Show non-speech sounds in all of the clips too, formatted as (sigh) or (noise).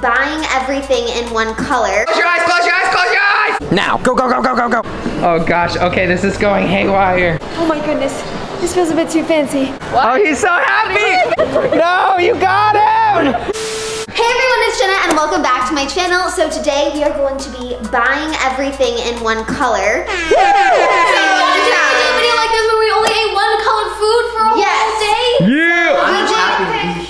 buying everything in one color. Close your eyes, close your eyes, close your eyes! Now, go, go, go, go, go, go. Oh gosh, okay, this is going haywire. Oh my goodness. This feels a bit too fancy. What? Oh, he's so happy! no, you got him! Hey everyone, it's Jenna and welcome back to my channel. So today we are going to be buying everything in one color. video like this where we only ate one colored food for a Yes. whole day? Yeah! I'm did- happy to be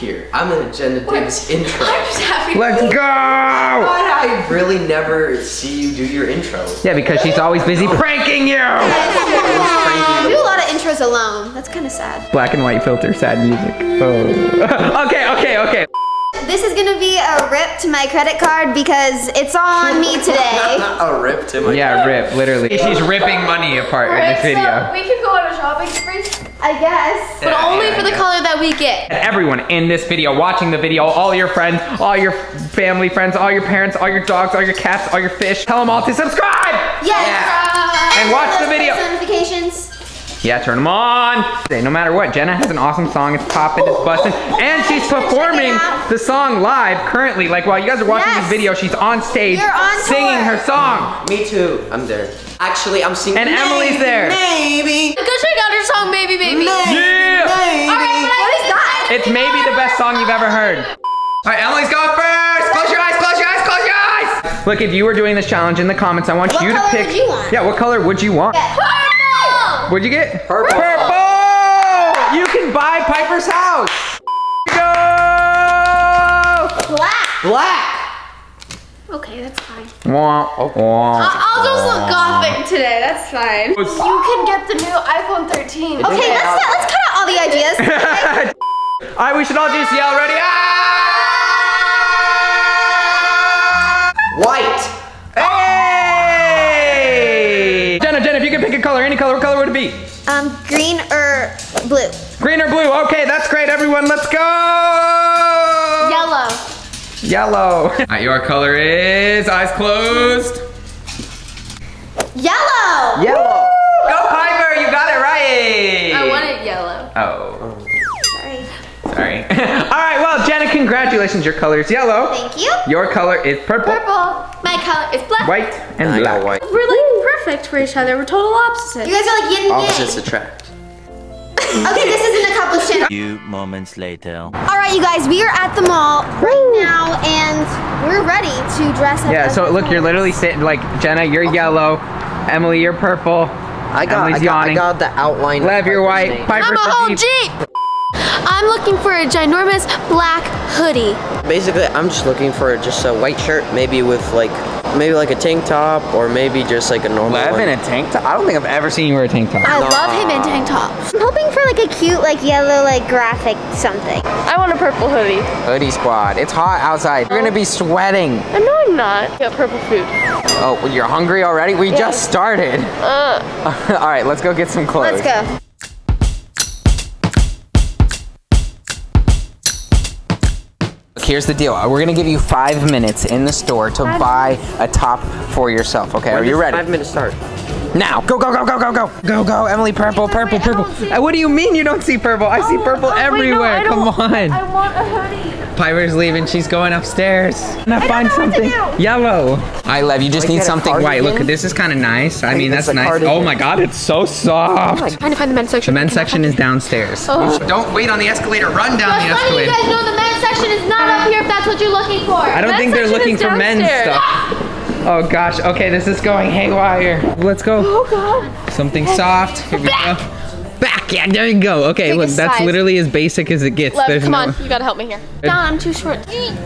here. I'm in a Jenna Davis intro. I'm just happy. Let's go! Why I really never see you do your intro? Yeah, because she's always busy pranking you! (laughs) I do a lot of intros alone. That's kind of sad. Black and white filter, sad music. Oh. (laughs) okay, okay, okay. This is gonna be a rip to my credit card because it's all on me today. (laughs) A rip to my Yeah, rip, literally. She's ripping money apart in this video. so we can go on a shopping spree, I guess. but only for the color that we get. Everyone in this video, watching the video, all your friends, all your family friends, all your parents, all your dogs, all your cats, all your fish, tell them all to subscribe! Yes. And watch the video. Notifications. Yeah, turn them on. No matter what, Jenna has an awesome song. It's popping, it's busting, and she's performing the song live currently. Like while you guys are watching Yes. this video, she's on stage on singing tour. her song. Me too. I'm there. Actually, I'm singing. And Emily's there. Maybe. Go check out her song, Baby Baby. Yeah! Alright, What is that? It's maybe the best song you've ever heard. All right, Emily's going first. Close your eyes, close your eyes, close your eyes. Look, if you were doing this challenge in the comments, I want What you to color pick. would you want? Yeah, what color would you want? Purple! What'd you get? Purple. Purple! You can buy Piper's house. Go! Black. Black. Okay, that's fine. Wah, wah. I'll just look gothic today, that's fine. You can get the new iPhone 13. Okay, let's let's cut out all the ideas. (laughs) Okay? All right, we should all just yell. Ready? Ah! White. Hey! Jenna, Jenna, if you could pick a color, any color, what color would it be? um, green or blue? Green or blue? Okay, that's great, everyone. Let's go! Yellow. Yellow. (laughs) All right, your color is eyes closed. Yellow. Yellow. Go, Piper! You got it right. I want it yellow. Oh, Sorry. sorry. (laughs) All right, well, Jenna, congratulations. Your color is yellow. Thank you. Your color is purple, Purple. My color is black. white, and I black. white. We're like perfect for each other. We're total opposites. You guys are like yin and Opposites yang. attract. Okay, this isn't a couples channel. few moments later. All right, you guys, we are at the mall right now, and we're ready to dress up. Yeah, as so a look, you're literally sitting like Jenna, you're yellow, Emily, you're purple, I got. Emily's I got, I got the outline. of Lev, you're Piper's white, name. Piper's I'm a whole Jeep. Jeep. I'm looking for a ginormous black hoodie. Basically, I'm just looking for just a white shirt, maybe with like, maybe like a tank top, or maybe just like a normal Lev one. in a tank top? I don't think I've ever seen you wear a tank top. I love him in tank tops. I'm hoping for like a cute, like yellow, like graphic something. I want a purple hoodie. Hoodie squad. It's hot outside. You're gonna be sweating. Uh, No, I'm not. Got purple food. Oh, well, you're hungry already? We just started. Uh, (laughs) All right, let's go get some clothes. Let's go. Here's the deal. We're gonna give you five minutes in the store to buy a top for yourself. Okay, are you ready? Five minutes start. Now, go, go, go, go, go, go, go, go, Emily. Purple, purple, purple. Uh, What do you mean you don't see purple? I see purple everywhere. Come on. I want a hoodie. Piper's leaving. She's going upstairs. Now find know what to something yellow. I love you. Just Like need something white. Look, this is kind of nice. I mean, that's nice. cardigan. Oh my God, it's so soft. I'm Trying to find the men's section. The men's section is downstairs. Oh. Don't wait on the escalator. Run down the letting you escalator. guys know the men's section is not up here if that's what you're looking for. I don't think they're looking for men's stuff. Oh gosh. Okay, this is going haywire. Let's go. Oh god. Something soft. Here we go. Back. Yeah, there you go. Okay, look, that's size. literally as basic as it gets. Lev, There's come no- on. You gotta help me here. Don, I'm too short.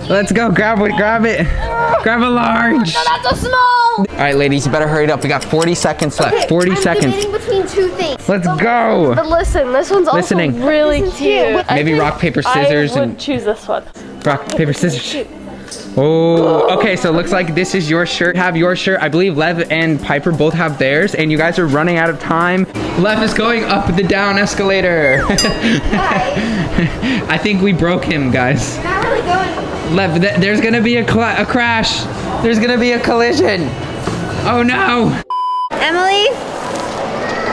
Let's go. Grab it. Grab it. Grab a large. No, that's a small. All right, ladies, you better hurry it up. We got 40 seconds left. 40 I'm seconds. debating between two things. Let's go. But listen, this one's also Listening. really cute. cute. Maybe rock, paper, scissors, I would and- choose this one. Rock, paper, scissors. Oh, okay. So it looks like this is your shirt. Have your shirt. I believe Lev and Piper both have theirs, and you guys are running out of time. Lev is going up the down escalator. (laughs) I think we broke him, guys. Not really going. Lev, th- there's gonna be a, a crash. There's gonna be a collision. Oh no. Emily,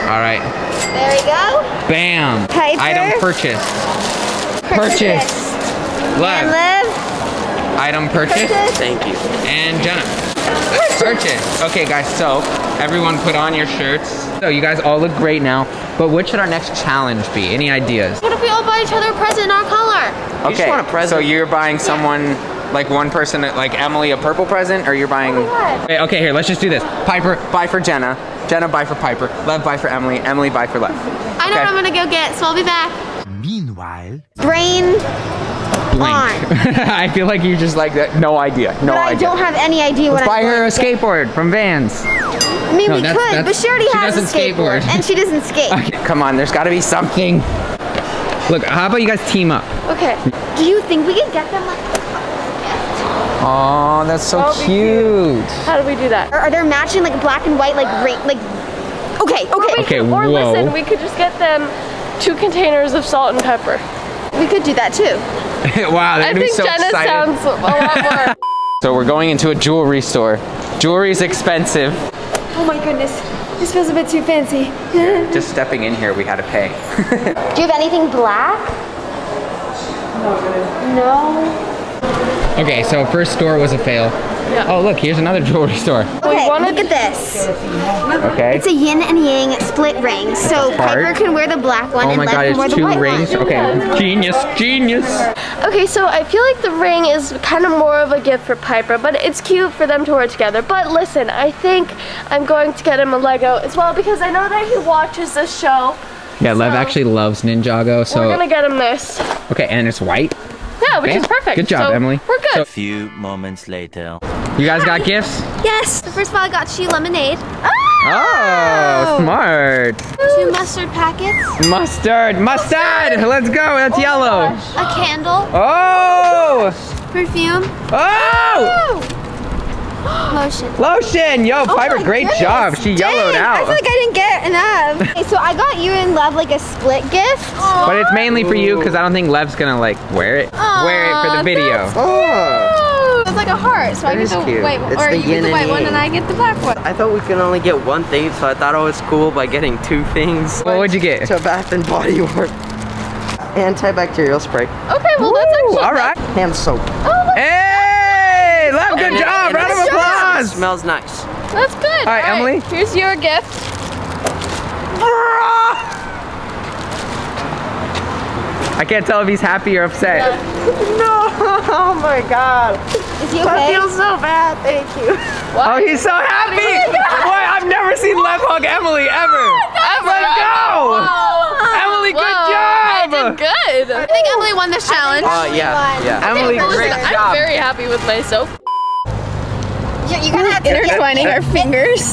All right. there we go. Bam. Piper. Item purchased. Purchased. And Lev. Liv. item purchase. Thank you. And Jenna. Purchase. Okay, guys, so everyone put on your shirts. So you guys all look great now, but what should our next challenge be? Any ideas? What if we all buy each other a present in our color? You just want a present. So you're buying someone, like one person, like Emily, a purple present, or you're buying. Oh my God. Okay, okay, here, let's just do this. Piper, buy for Jenna. Jenna, buy for Piper. Lev, buy for Emily. Emily, buy for Lev. I know Okay. what I'm gonna go get, so I'll be back. Meanwhile, Brain Blink. on. (laughs) I feel like you just like that. No idea. No idea. But I idea. don't have any idea what Let's I'm buy her a going to skateboard from Vans. I mean, No, we that's- could, that's- but she already she has a doesn't skateboard. skateboard, and she doesn't (laughs) skate. Okay, come on, there's gotta be something. Look, how about you guys team up? Okay. Do you think we could get them like? Oh, that's so That'll cute. How do we do that? Or are they matching like black and white, like ring, like? Okay, okay. Okay, or whoa. listen, we could just get them two containers of salt and pepper. We could do that too. (laughs) wow, they're I be think so Jenna excited. sounds a lot more. (laughs) So we're going into a jewelry store. Jewelry's expensive. Oh my goodness, this feels a bit too fancy. (laughs) Just stepping in here, we had to pay. Do you have anything black? No. okay, so first store was a fail. Yeah. (laughs) Oh, look, here's another jewelry store. (laughs) Okay, wanted- look at this. Okay. It's a yin and yang split ring. So Piper can wear the black one Oh and my Lev god, can wear it's the two white rings. one. Okay, genius, genius. Okay, so I feel like the ring is kind of more of a gift for Piper, but it's cute for them to wear together. But listen, I think I'm going to get him a Lego as well because I know that he watches this show. Yeah, Lev actually loves Ninjago, so... We're so gonna get him this. okay, and it's white. Yeah, which Okay. is perfect. Good job, So Emily. We're good. So- few moments later. You guys got gifts? Yes. So first of all, I got she lemonade. Oh, oh, smart. Two mustard packets. Mustard, mustard. Let's go. That's oh yellow. A candle. Oh, Perfume. oh, (gasps) Lotion. lotion. Yo, Piper, Oh great goodness. job. She yellowed out. I feel like I didn't get enough. (laughs) okay, so I got you and Lev like a split gift. But it's mainly for you because I don't think Lev's gonna like wear it. wear it for the video. It's like a heart, so I get the cute. white It's or the you get the white one and I get the black one. I thought we could only get one thing, so I thought it was cool by getting two things. What would you get? To Bath and Body Works. Antibacterial spray. Okay, well that's actually All right. Hand soap. Oh, Hey, Lev, good And job. and Round of smells- applause. Smells nice. That's good. All right, Emily. Here's your gift. I can't tell if he's happy or upset. (laughs) No, oh my god. Is he okay? so bad, thank you. Oh, he's so happy! Boy, I've never seen Lev hug Emily ever. Let's go! Emily, good job! I did good. I think Emily won this challenge. Uh, yeah, yeah. Emily, Listen, great I'm job. very happy with myself. You're, you're gonna have to Intertwining our fingers.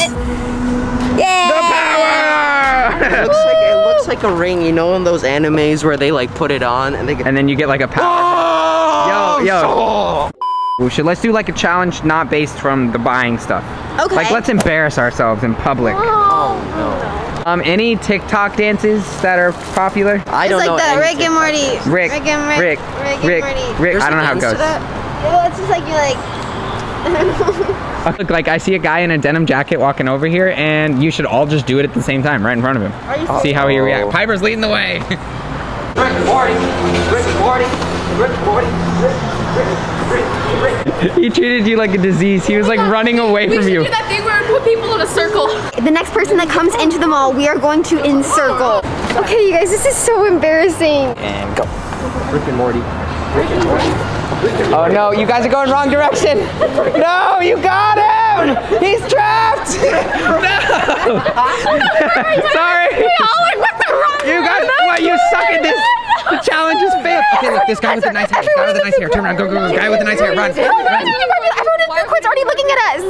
Yeah. the power! It looks like it looks like a ring, you know, in those animes where they like put it on and they get. and then you get like a power. Yo, yo. We should let's do like a challenge not based from the buying stuff. Okay. Like let's embarrass ourselves in public. Oh no. Um, any TikTok dances that are popular? I It's don't know. like the anything. Rick and Morty. Rick, Rick and Rick. Rick, Rick, Rick, and Morty. Rick. There's I don't know how it names to goes. that? Well, it's just like you're like. (laughs) Look, like I see a guy in a denim jacket walking over here, and you should all just do it at the same time, right in front of him. Are you See how he reacts. Piper's leading the way. (laughs) Rick and Morty. Rick and Morty. Rick and Morty. Rick, Rick, Rick, Rick. He treated you like a disease. He was like running away We from should you. do that thing where we put people in a circle. The next person that comes into the mall, we are going to encircle. Okay, you guys, this is so embarrassing. And go. Rick and Morty. Rick and Morty. Oh no, you guys are going wrong direction. No, you got him. He's trapped. (laughs) no. (laughs) Sorry. You guys, what? You suck at this. The challenge is failed. Okay, look, this guy with the nice hair. Guy with the nice hair. Turn around. Go, go, go. Guy with the nice hair. Run. run. Everyone in third quad's already looking at us.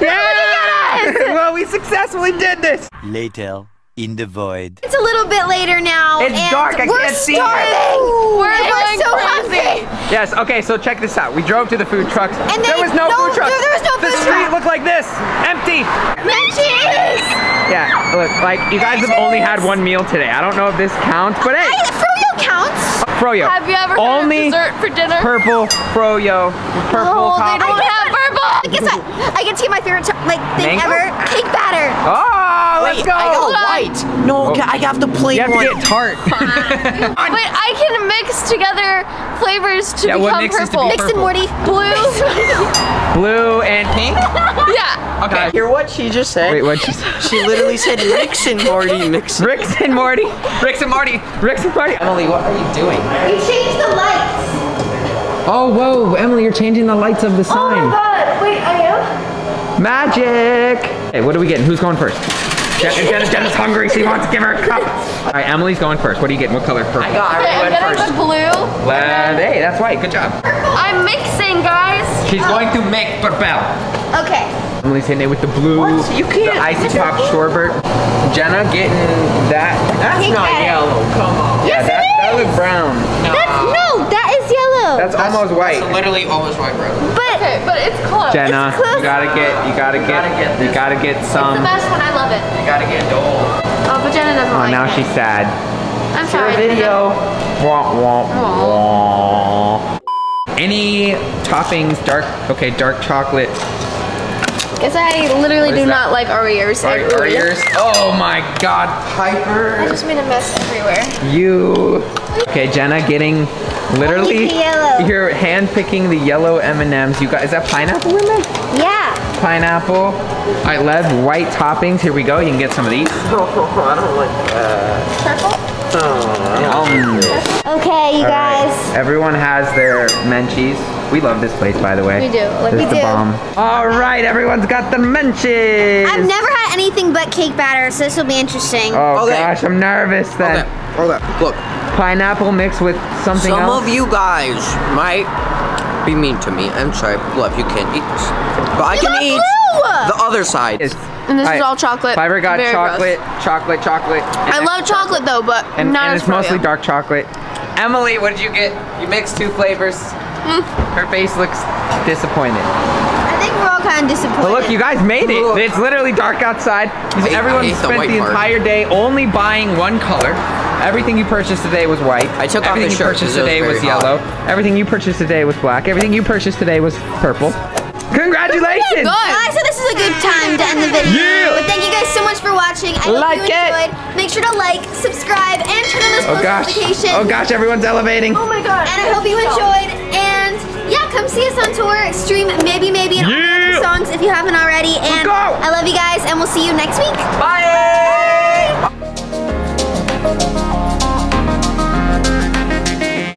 Yeah. (laughs) well, we successfully did this. Later, in the void. It's a little bit later now. It's and dark, I can't see starving. We're And going so crazy. hungry. Yes. Okay. So check this out. We drove to the food trucks. And there was no, no, food trucks. there- there was no The food street truck. looked like this, empty. Menchie's. Yeah. Look, like you guys have only had one meal today. I don't know if this counts, but hey, Hey, Froyo Have you ever had Only dessert for dinner? purple Froyo. Purple oh, they topping. don't have purple. Guess what? I get to get my favorite like thing Mango? ever, cake batter. Oh! Oh, let's Wait, go. I got white. No, oh. okay, I have to play You have to one. get tart. (laughs) Wait, I can mix together flavors to Yeah, what become mixes to purple. be Mixed and purple. Morty. Blue. Blue and pink. (laughs) yeah. Okay. Hear what she just said? Wait, what? She said? She literally said Ricks and Morty mix. Ricks and Morty. Ricks and Morty. Ricks and Morty. Emily, what are you doing? You changed the lights. Oh, whoa, Emily, you're changing the lights of the sign. Oh my sign. god. Wait, I am? Magic. Hey, what are we getting? Who's going first? Jen, Jen, Jenna's hungry. She wants to give her a cup. All right, Emily's going first. What are you getting? What color? Purple. I got. I Okay, I'm already first. the blue. Left. Hey, that's white. Good job. I'm mixing, guys. She's going to make purple. Okay. Emily's hitting it with the blue. What? You can't- The icy pop sherbet. Jenna getting that. That's Pink not bag. yellow. Come on. Yeah, that, that looks brown. No. That's no, that is yellow. That's almost white. Literally almost white, bro. but Okay, but it's close. Jenna, It's close. you gotta get, you gotta get, gotta get you gotta get some. It's the best one. I love it. You gotta get dole. Oh, but Jenna doesn't Oh, like now it. she's sad. I'm Your sorry. video. Wah, wah, wah. Any toppings? Dark. Okay, dark chocolate. Guess I literally What do is that? not like Oreos. Are, are yours? Oh my God, Piper. I just made a mess everywhere. You. Okay, Jenna getting literally. yellow. You're hand picking the yellow M and M's. You got? Is that pineapple in there? yeah. Pineapple. All right, Lev. White toppings. Here we go. You can get some of these. (laughs) I don't like that. Um, Okay, you All right. guys. Everyone has their Menchies. We love this place, by the way. We do. Like, This we is the do. bomb. All right, everyone's got the munchies. I've never had anything but cake batter, so this will be interesting. Oh Okay. gosh, I'm nervous then. Okay, hold up. Look, Pineapple mixed with something some else. of you guys might be mean to me. I'm sorry, love, you can't eat this. But I can eat blue! the other side. Is- And this is all chocolate. Fiverr got Very gross. chocolate, chocolate, chocolate. I love chocolate though, but and, not and as it's mostly froyo. dark chocolate. Emily, what did you get? You mixed two flavors. Hmm. Her face looks disappointed. I think we're all kind of disappointed. But look, you guys made it. Look. It's literally dark outside. I- Everyone I hate the spent the part. entire day only buying one color. Everything you purchased today was white. I took off Everything the you shirt purchased 'cause it was today was, very hot. yellow. Everything you purchased today was black. Everything you purchased today was purple. Congratulations! Guys, so this is a good time to end the video. Yeah. But thank you guys so much for watching. I Like hope you it. enjoyed. Make sure to like, subscribe, and turn on those Oh post gosh. notifications. Oh gosh, everyone's elevating. Oh my god. And I hope you enjoyed. And yeah, come see us on tour, stream Maybe Maybe and yeah. all the songs if you haven't already. And I love you guys, and we'll see you next week. Bye. Bye.